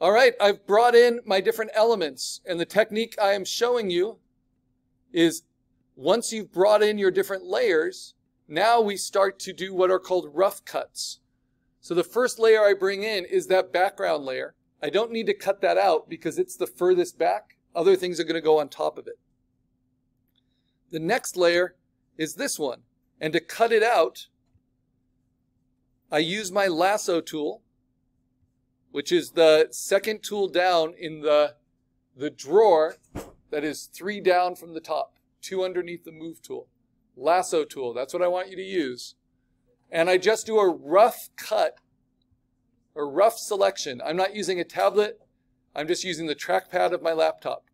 All right, I've brought in my different elements, and the technique I am showing you is once you've brought in your different layers, now we start to do what are called rough cuts. So the first layer I bring in is that background layer. I don't need to cut that out because it's the furthest back. Other things are going to go on top of it. The next layer is this one. And to cut it out, I use my lasso tool, which is the second tool down in the, the drawer that is three down from the top, two underneath the move tool. Lasso tool, that's what I want you to use. And I just do a rough cut, a rough selection. I'm not using a tablet, I'm just using the trackpad of my laptop.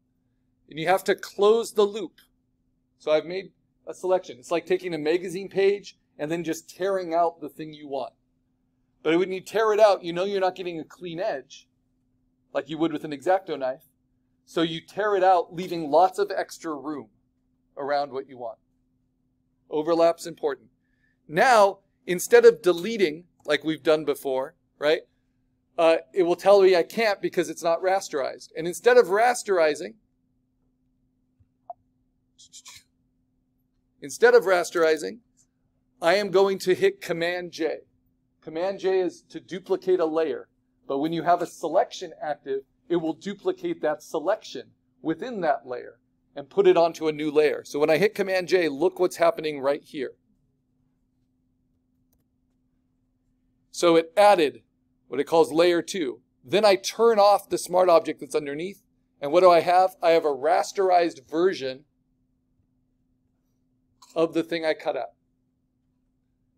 And you have to close the loop. So I've made a selection. It's like taking a magazine page and then just tearing out the thing you want. But when you tear it out, you know you're not getting a clean edge like you would with an X-Acto knife. So you tear it out, leaving lots of extra room around what you want. Overlap's important. Now, instead of deleting like we've done before, right? Uh, it will tell me I can't because it's not rasterized. And instead of rasterizing, instead of rasterizing, I am going to hit Command J. Command J is to duplicate a layer. But when you have a selection active, it will duplicate that selection within that layer and put it onto a new layer. So when I hit Command J, look what's happening right here. So it added what it calls layer two. Then I turn off the smart object that's underneath. And what do I have? I have a rasterized version of the thing I cut out.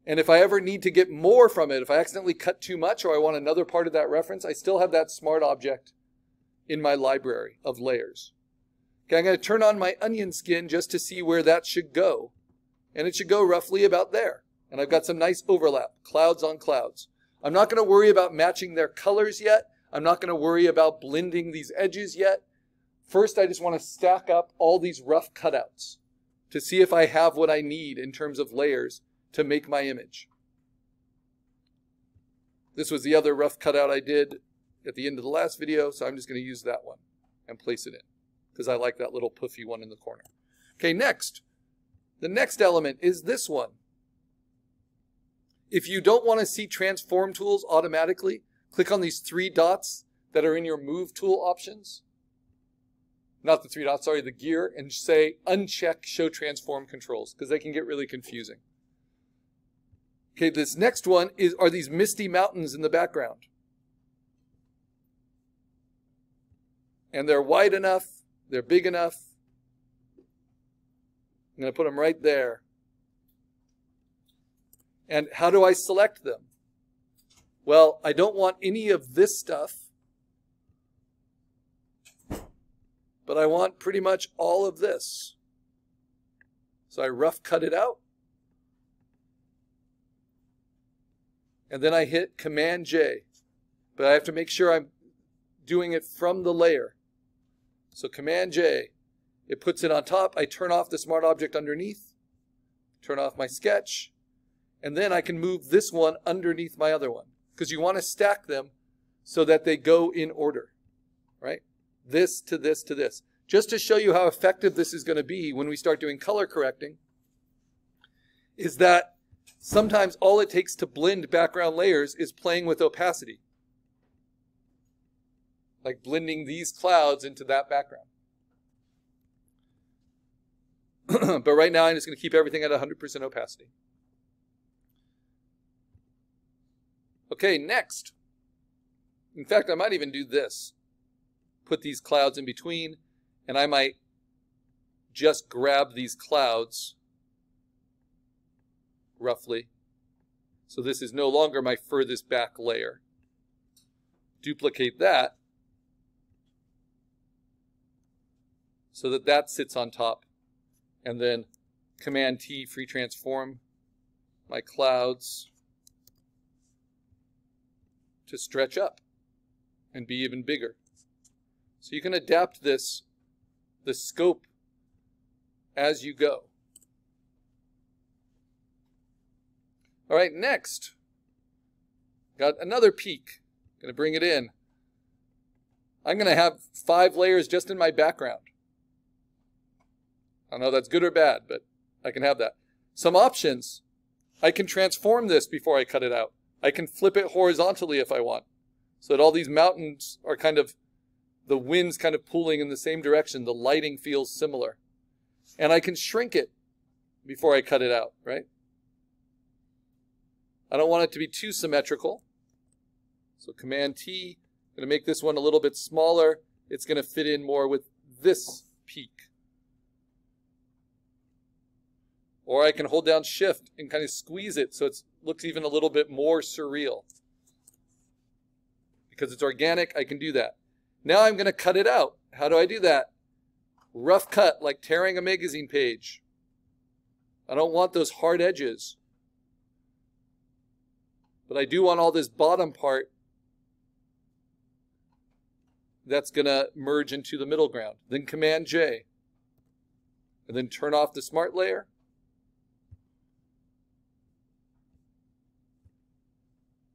And if I ever need to get more from it, if I accidentally cut too much or I want another part of that reference, I still have that smart object in my library of layers. Okay, I'm going to turn on my onion skin just to see where that should go. And it should go roughly about there. And I've got some nice overlap, clouds on clouds. I'm not going to worry about matching their colors yet. I'm not going to worry about blending these edges yet. First, I just want to stack up all these rough cutouts to see if I have what I need in terms of layers to make my image. This was the other rough cutout I did at the end of the last video, so I'm just going to use that one and place it in because I like that little puffy one in the corner. Okay, next. The next element is this one. If you don't want to see transform tools automatically, click on these three dots that are in your move tool options. Not the three dots, sorry, the gear, and say uncheck show transform controls because they can get really confusing. Okay, this next one is are these misty mountains in the background. And they're wide enough, they're big enough. I'm going to put them right there. And how do I select them? Well, I don't want any of this stuff, but I want pretty much all of this. So I rough cut it out. And then I hit Command J. But I have to make sure I'm doing it from the layer. So Command J, it puts it on top. I turn off the smart object underneath, turn off my sketch, and then I can move this one underneath my other one because you want to stack them so that they go in order, right? This to this to this. Just to show you how effective this is going to be when we start doing color correcting, is that Sometimes all it takes to blend background layers is playing with opacity. Like blending these clouds into that background. but right now I'm just going to keep everything at 100% opacity. Okay, next. In fact, I might even do this. Put these clouds in between, and I might just grab these clouds roughly. So this is no longer my furthest back layer. Duplicate that so that that sits on top. And then Command T, free transform my clouds to stretch up and be even bigger. So you can adapt this, the scope as you go. All right, next. Got another peak. To bring it in. I'm to have five layers just in my background. I don't know if that's good or bad, but I can have that. Some options. I can transform this before I cut it out. I can flip it horizontally if I want. So that all these mountains are kind of, the wind's kind of pulling in the same direction. The lighting feels similar. And I can shrink it before I cut it out, right? I don't want it to be too symmetrical. So Command T, I'm going to make this one a little bit smaller. It's going to fit in more with this peak. Or I can hold down Shift and kind of squeeze it so it looks even a little bit more surreal. Because it's organic, I can do that. Now I'm going to cut it out. How do I do that? Rough cut, like tearing a magazine page. I don't want those hard edges. But I do want all this bottom part that's going to merge into the middle ground. Then Command J. And then turn off the smart layer.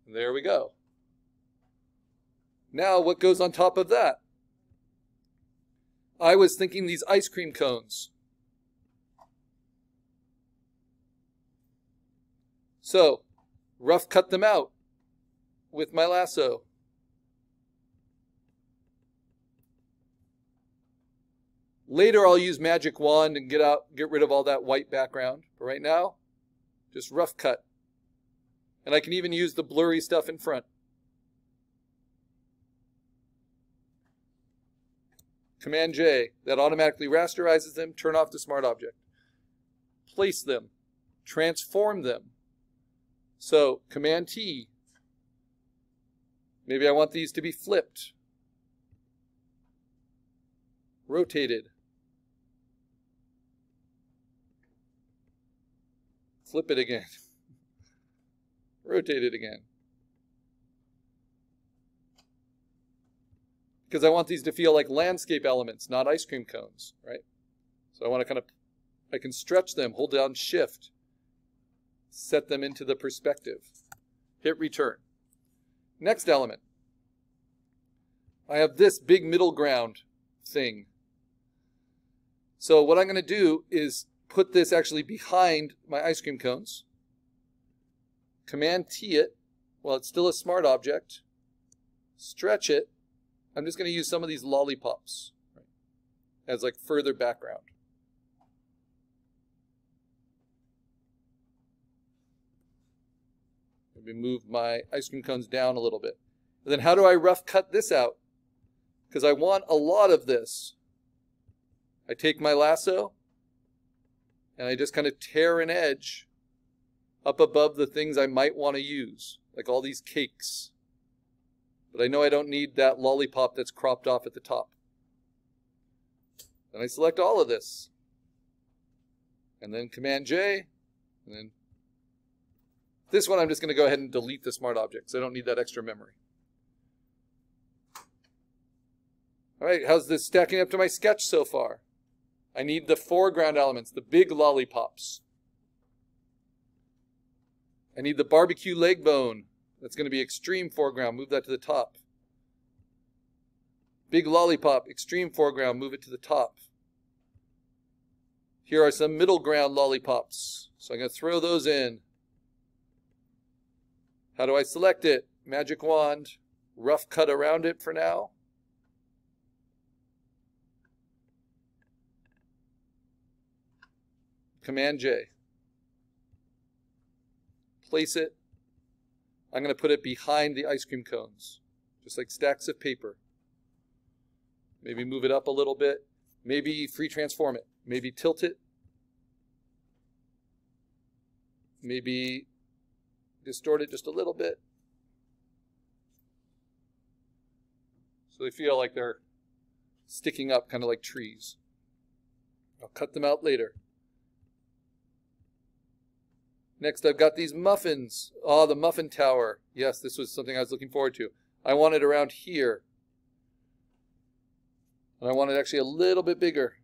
There we go. Now what goes on top of that? I was thinking these ice cream cones. So, rough cut them out with my lasso. Later I'll use magic wand and get out get rid of all that white background. But right now, just rough cut. And I can even use the blurry stuff in front. Command J, that automatically rasterizes them, turn off the smart object. Place them, transform them, so Command T. Maybe I want these to be flipped, rotated. Flip it again. Rotate it again. Because I want these to feel like landscape elements, not ice cream cones, right? So I want to kind of, I can stretch them, hold down shift, set them into the perspective. Hit return. Next element. I have this big middle ground thing. So what I'm going to do is put this actually behind my ice cream cones. Command T it while it's still a smart object. Stretch it. I'm just going to use some of these lollipops as like further background. Maybe move my ice cream cones down a little bit. And then how do I rough cut this out? Because I want a lot of this. I take my lasso and I just kind of tear an edge up above the things I might want to use, like all these cakes. But I know I don't need that lollipop that's cropped off at the top. Then I select all of this. And then Command J, and then this one I'm just going to go ahead and delete the smart objects. I don't need that extra memory. All right, how's this stacking up to my sketch so far? I need the foreground elements, the big lollipops. I need the barbecue leg bone. That's going to be extreme foreground. Move that to the top. Big lollipop, extreme foreground. Move it to the top. Here are some middle ground lollipops. So I'm going to throw those in. How do I select it? Magic wand, rough cut around it for now. Command J. Place it. I'm going to put it behind the ice cream cones, just like stacks of paper. Maybe move it up a little bit. Maybe free transform it. Maybe tilt it. Maybe distort it just a little bit. So they feel like they're sticking up kind of like trees. I'll cut them out later. Next, I've got these muffins. Oh, the muffin tower. Yes, this was something I was looking forward to. I want it around here. And I want it actually a little bit bigger.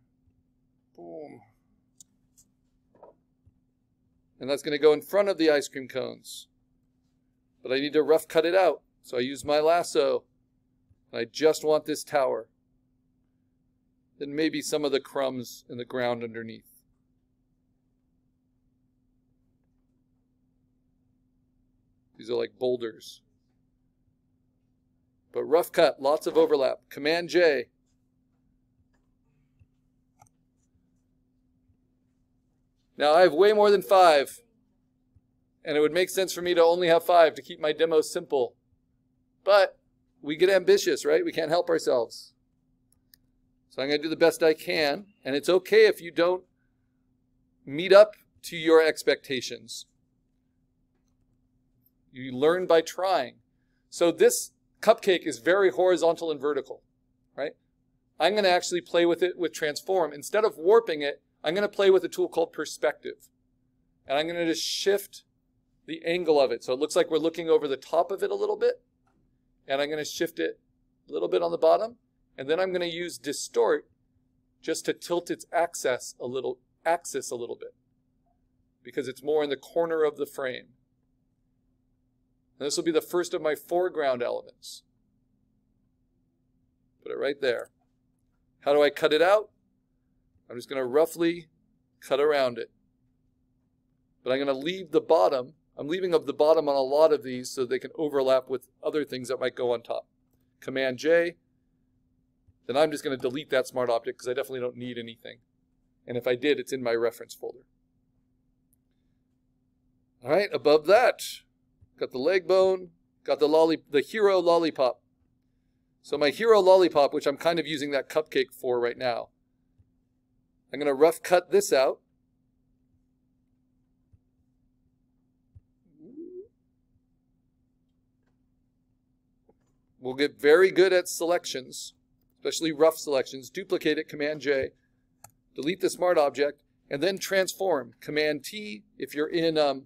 And that's going to go in front of the ice cream cones but I need to rough cut it out. So I use my lasso I just want this tower. Then maybe some of the crumbs in the ground underneath. These are like boulders. But rough cut, lots of overlap. Command J. Now I have way more than five. And it would make sense for me to only have five to keep my demo simple. But we get ambitious, right? We can't help ourselves. So I'm going to do the best I can. And it's okay if you don't meet up to your expectations. You learn by trying. So this cupcake is very horizontal and vertical, right? I'm going to actually play with it with transform. Instead of warping it, I'm going to play with a tool called perspective. And I'm going to just shift the angle of it. So it looks like we're looking over the top of it a little bit. And I'm going to shift it a little bit on the bottom. And then I'm going to use distort just to tilt its axis a little, axis a little bit because it's more in the corner of the frame. And this will be the first of my foreground elements. Put it right there. How do I cut it out? I'm just going to roughly cut around it. But I'm going to leave the bottom. I'm leaving of the bottom on a lot of these so they can overlap with other things that might go on top. Command J. Then I'm just going to delete that smart object because I definitely don't need anything. And if I did, it's in my reference folder. All right, above that, got the leg bone, got the lolly, the hero lollipop. So my hero lollipop, which I'm kind of using that cupcake for right now, I'm going to rough cut this out. We'll get very good at selections, especially rough selections. Duplicate it, Command J. Delete the smart object, and then transform. Command T if you're in um,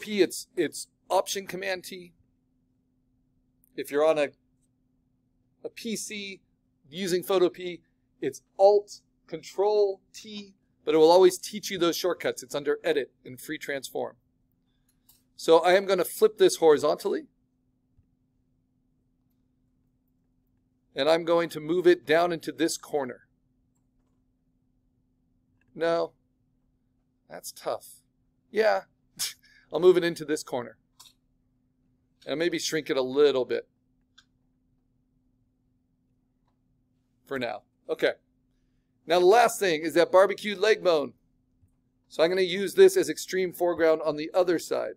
P, it's, it's Option Command T. If you're on a, a PC using Photopea, it's Alt Control T, but it will always teach you those shortcuts. It's under Edit in Free Transform. So I am going to flip this horizontally. And I'm going to move it down into this corner. No, that's tough. Yeah, I'll move it into this corner. And maybe shrink it a little bit. For now. Okay. Now the last thing is that barbecued leg bone. So I'm going to use this as extreme foreground on the other side.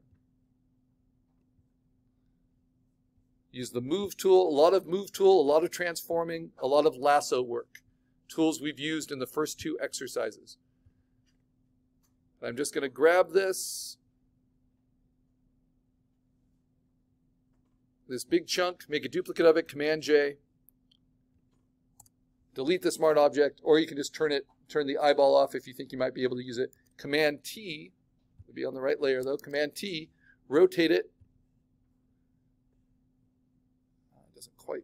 Use the move tool, a lot of move tool, a lot of transforming, a lot of lasso work. Tools we've used in the first two exercises. I'm just going to grab this this big chunk, make a duplicate of it, Command J, delete the smart object, or you can just turn it, turn the eyeball off if you think you might be able to use it. Command T, would be on the right layer though, Command T, rotate it. Uh, it doesn't quite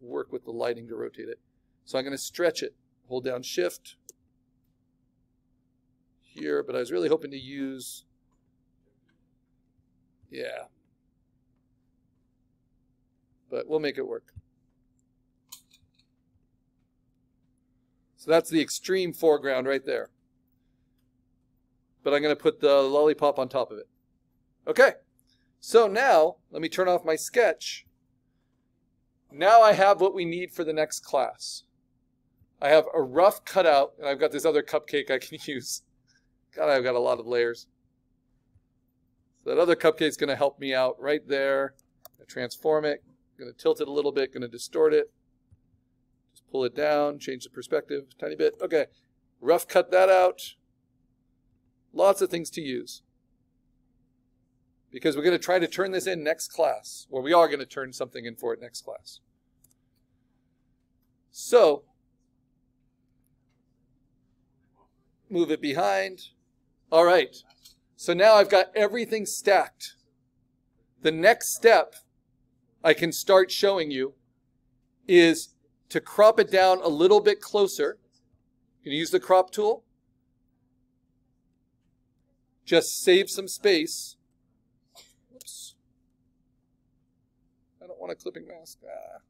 work with the lighting to rotate it. So I'm going to stretch it. Hold down Shift here, but I was really hoping to use, yeah, but we'll make it work. So that's the extreme foreground right there. But I'm going to put the lollipop on top of it. Okay, so now let me turn off my sketch. Now I have what we need for the next class. I have a rough cutout, and I've got this other cupcake I can use. God, I've got a lot of layers. So that other cupcake's going to help me out right there. I transform it, I'm Going to tilt it a little bit, going to distort it. Pull it down, change the perspective a tiny bit. Okay, rough cut that out. Lots of things to use. Because we're going to try to turn this in next class, or we are going to turn something in for it next class. So, move it behind. All right. So now I've got everything stacked. The next step I can start showing you is to crop it down a little bit closer. You can use the crop tool. Just save some space. Oops. I don't want a clipping mask. Ah.